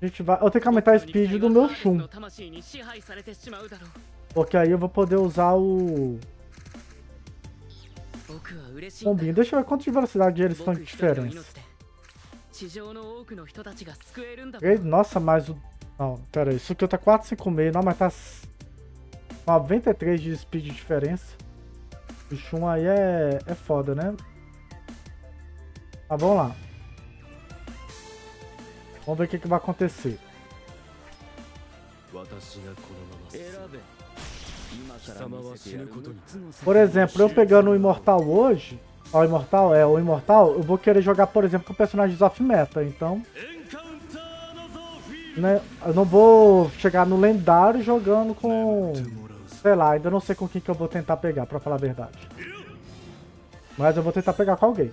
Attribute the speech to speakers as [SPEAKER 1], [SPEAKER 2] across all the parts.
[SPEAKER 1] A gente vai... Eu tenho que aumentar a speed do meu Shun. Porque aí eu vou poder usar o... Bombinho. Deixa eu ver quanto de velocidade eles estão de diferença. Nossa, mas o... Não, pera aí. Isso aqui tá 456. Não, mas tá... 93 de speed de diferença. O Shun aí é, é foda, né? Tá, vamos lá. Vamos ver o que, que vai acontecer. Por exemplo, eu pegando o Imortal hoje, ó, o Imortal é o Imortal, eu vou querer jogar, por exemplo, com personagens off meta, então né, eu não vou chegar no lendário jogando com sei lá, ainda não sei com quem que eu vou tentar pegar, pra falar a verdade. Mas eu vou tentar pegar com alguém.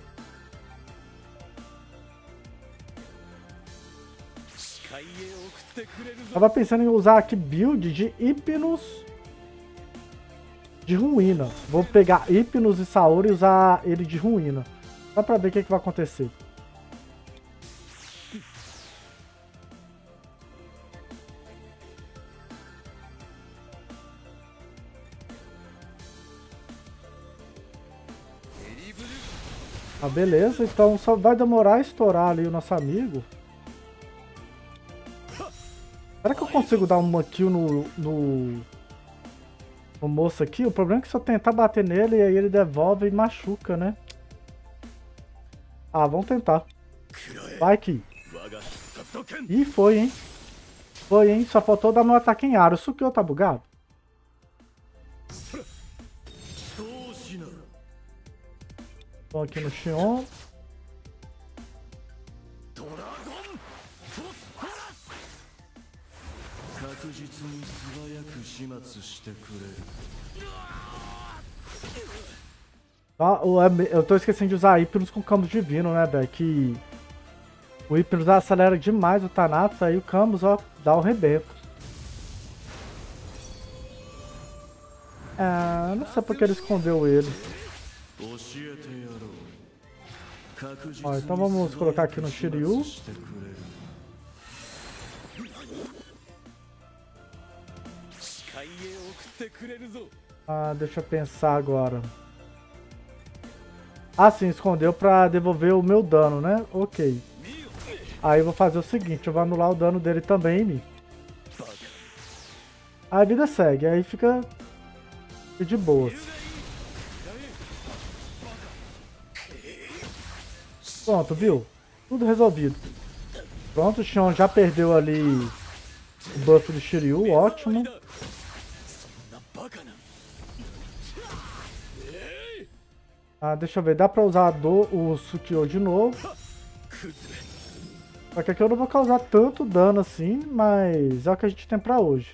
[SPEAKER 1] Tava pensando em usar aqui build de Hipnos de ruína. Vou pegar Hipnos e Saori e usar ele de ruína. Só pra ver o que, que vai acontecer. Ah, beleza. Então só vai demorar a estourar ali o nosso amigo. Será que eu consigo dar uma kill no, no, no moço aqui? O problema é que se eu tentar bater nele, aí ele devolve e machuca, né? Ah, vamos tentar. Vai que. Ih, foi, hein? Foi, hein? Só faltou dar meu ataque em ar. O Sukyo tá bugado? Tô aqui no Xion. Ah, eu tô esquecendo de usar Hipnos com Camus Divino, né, velho? Que o Hipnos acelera demais o Thanatos, aí o Camus, ó, dá o rebento. Ah, não sei porque ele escondeu ele. Ó, então vamos colocar aqui no Shiryu. Ah, deixa eu pensar agora. Ah, sim, escondeu pra devolver o meu dano, né? Ok. Aí eu vou fazer o seguinte, eu vou anular o dano dele também em mim. A vida segue, aí fica de boas. Pronto, viu? Tudo resolvido. Pronto, o Xion já perdeu ali o buff do Shiryu, ótimo. Ah, deixa eu ver, dá pra usar do, o Sukyo de novo. Só que aqui eu não vou causar tanto dano assim, mas é o que a gente tem pra hoje.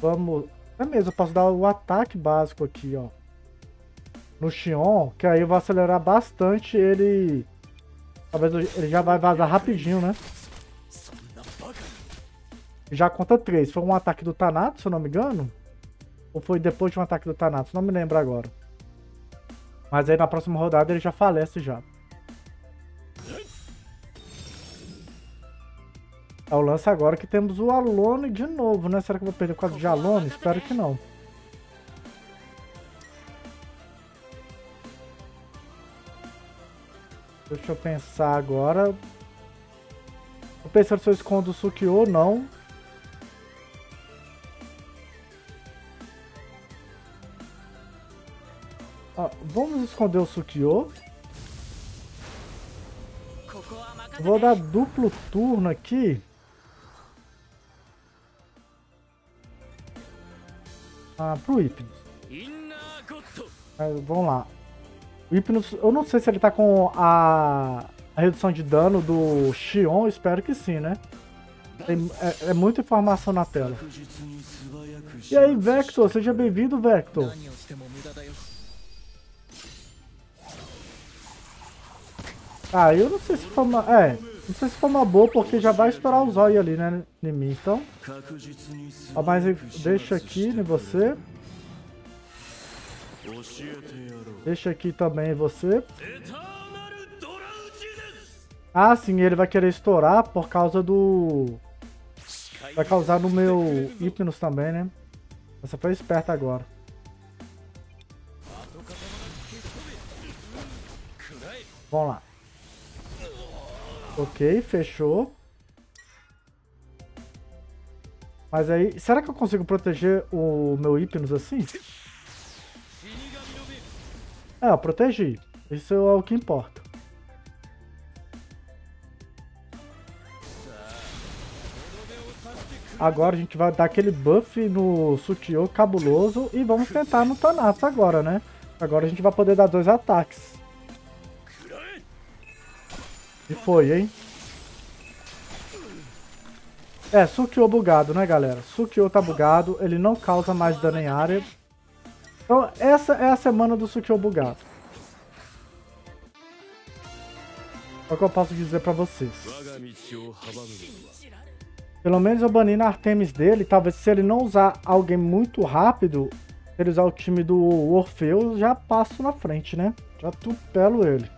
[SPEAKER 1] Vamos... É mesmo, eu posso dar o ataque básico aqui, ó. No Xion, que aí eu vou acelerar bastante ele... Talvez ele já vai vazar rapidinho, né? Já conta 3. Foi um ataque do Thanatos, se eu não me engano? Ou foi depois de um ataque do Thanatos? Não me lembro agora. Mas aí na próxima rodada ele já falece já. É o lance agora que temos o Alone de novo, né? Será que eu vou perder por causa de Alone? Espero que não. Deixa eu pensar agora. Tô pensando se eu escondo o Sukyo ou não. Esconder o. Vou dar duplo turno aqui. Ah, pro Hypnos. Ah, vamos lá. O Hypnos, eu não sei se ele tá com a, a redução de dano do Xion, espero que sim, né? Tem, é, é, muita informação na tela. E aí, Vector, seja bem-vindo, Vector. Ah, eu não sei se foi uma... É, não sei se foi uma boa, porque já vai estourar o zóio ali, né, em mim, então... Ó, mas deixa aqui em você. Deixa aqui também você. Ah, sim, ele vai querer estourar por causa do... Vai causar no meu Hypnos também, né? Você foi esperto agora. Vamos lá. Ok, fechou. Mas aí, será que eu consigo proteger o meu Hypnos assim? É, eu protegi. Isso é o que importa. Agora a gente vai dar aquele buff no Sukio cabuloso e vamos tentar no Thanatos agora, né? Agora a gente vai poder dar dois ataques. E foi, hein? É, Sukio bugado, né, galera? Sukio tá bugado, ele não causa mais dano em área. Então, essa é a semana do Sukio bugado. É o que eu posso dizer pra vocês. Pelo menos eu bani na Artemis dele, talvez se ele não usar alguém muito rápido, se ele usar o time do Orfeu, já passo na frente, né? Já tupelo ele.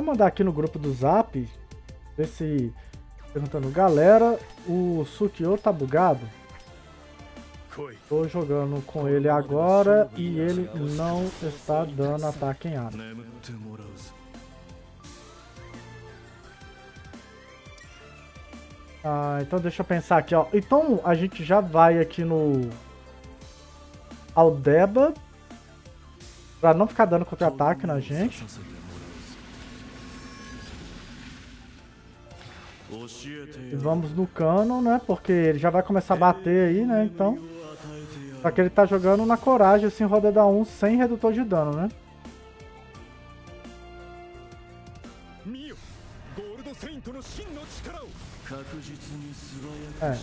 [SPEAKER 1] Vou mandar aqui no grupo do Zap, ver se... Perguntando, galera, o Sukio tá bugado? Tô jogando com ele agora e ele não está dando ataque em área. Ah, então deixa eu pensar aqui, ó. Então a gente já vai aqui no Aldeba pra não ficar dando contra-ataque na gente. E vamos no Canon, né? Porque ele já vai começar a bater aí, né? Então. Só que ele tá jogando na coragem, assim, roda da 1 sem redutor de dano, né? É.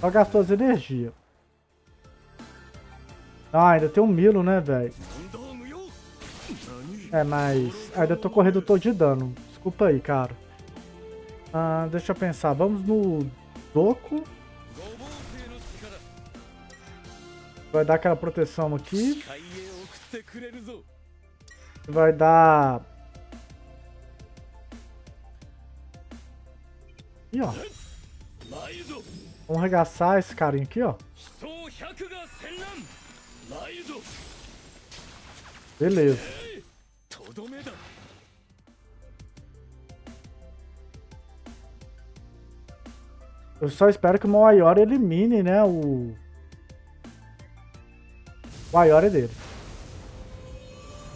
[SPEAKER 1] Só gastou as energias. Ah, ainda tem um Milo, né, velho? É, mas ainda tô com redutor de dano. Desculpa aí, cara. Ah, deixa eu pensar. Vamos no Doku. Vai dar aquela proteção aqui. Vai dar... Aqui, ó. Vamos arregaçar esse carinha aqui, ó. Beleza. Eu só espero que o Maior elimine, né, o... O Ayori dele.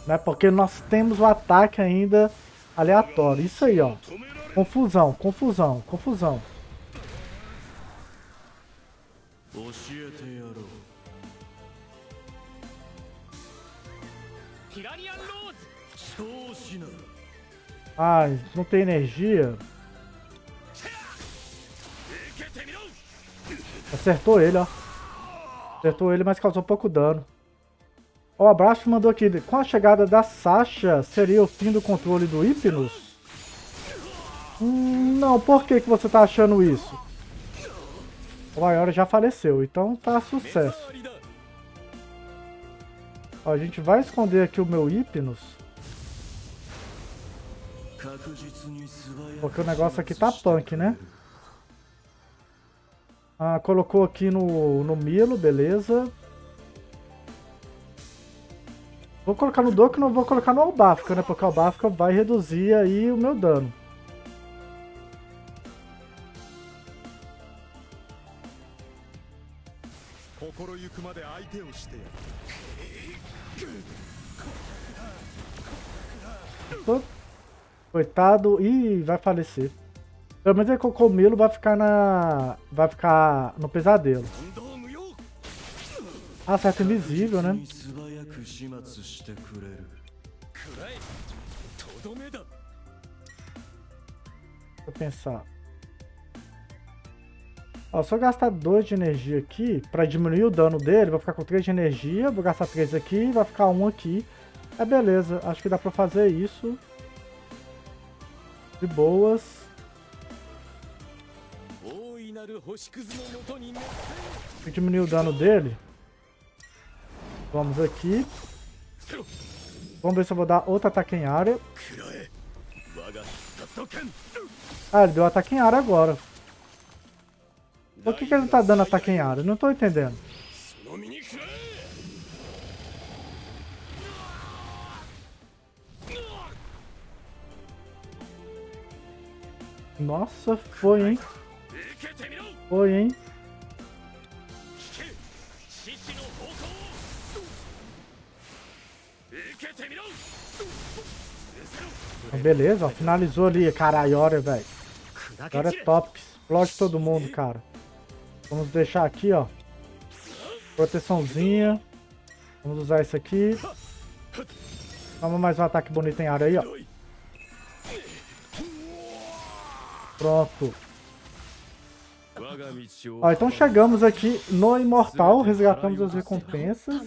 [SPEAKER 1] Né, porque nós temos o ataque ainda aleatório. Isso aí, ó. Confusão, confusão, confusão. Ai, não tem energia. Acertou ele, ó. Acertou ele, mas causou pouco dano. O Abraço mandou aqui. Com a chegada da Sasha, seria o fim do controle do Hypnos? Hum, não, por que, que você tá achando isso? O Ayora já faleceu, então tá sucesso. Ó, a gente vai esconder aqui o meu Hypnos. Porque o negócio aqui tá punk, né? Ah, colocou aqui no, no Milo, beleza. Vou colocar no Doku, não vou colocar no Albafka, né? Porque o Albafka vai reduzir aí o meu dano. Coitado, e vai falecer. Pelo menos ele colocou o Milo, vai ficar na. Vai ficar no pesadelo. Ah, certo, invisível, né? Deixa eu pensar. Ó, se eu gastar 2 de energia aqui, pra diminuir o dano dele, vou ficar com 3 de energia, vou gastar 3 aqui, vai ficar 1 um aqui. É beleza, acho que dá pra fazer isso. De boas. Diminuir o dano dele. Vamos aqui. Vamos ver se eu vou dar outro ataque em área. Ah, ele deu ataque em área agora. Por que, que ele não tá dando ataque em área? Não tô entendendo. Nossa, foi, hein? Foi, hein? Beleza, ó, finalizou ali, caralho, olha, velho. Agora é top, explode todo mundo, cara. Vamos deixar aqui, ó. Proteçãozinha. Vamos usar isso aqui. Toma mais um ataque bonito em área aí, ó. Pronto. Ó, então chegamos aqui no Imortal, resgatamos as recompensas.